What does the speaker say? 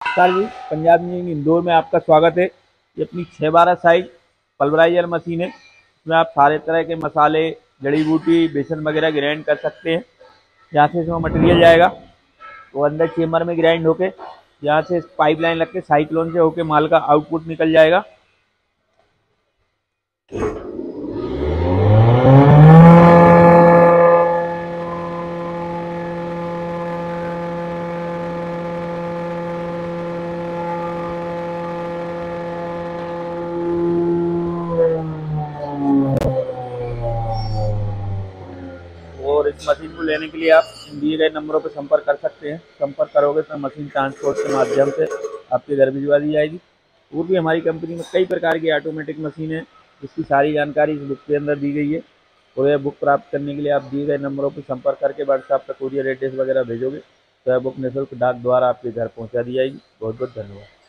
नमस्कार जी। पंजाब इंजीनियरिंग इंदौर में आपका स्वागत है। ये अपनी छः बारह साइज़ पल्वराइजर मशीन है। इसमें आप सारे तरह के मसाले, जड़ी बूटी, बेसन वगैरह ग्राइंड कर सकते हैं। यहाँ से इसमें मटेरियल जाएगा। वो अंदर चेम्बर में ग्राइंड होके, यहाँ से पाइपलाइन लग के साइक्लोन से होके माल का आउटपुट निकल जाएगा। और इस मशीन को लेने के लिए आप दिए गए नंबरों पर संपर्क कर सकते हैं। संपर्क करोगे तो मशीन ट्रांसपोर्ट के माध्यम से आपके घर भिजवा दी जाएगी। और भी हमारी कंपनी में कई प्रकार की ऑटोमेटिक मशीन है इसकी सारी जानकारी इस बुक के अंदर दी गई है। और यह बुक प्राप्त करने के लिए आप दिए गए नंबरों पर संपर्क करके व्हाट्सएप पर कोरियर एड्रेस वगैरह भेजोगे तो यह बुक निःशुल्क डाक द्वारा आपके घर पहुँचा दी जाएगी। बहुत बहुत धन्यवाद।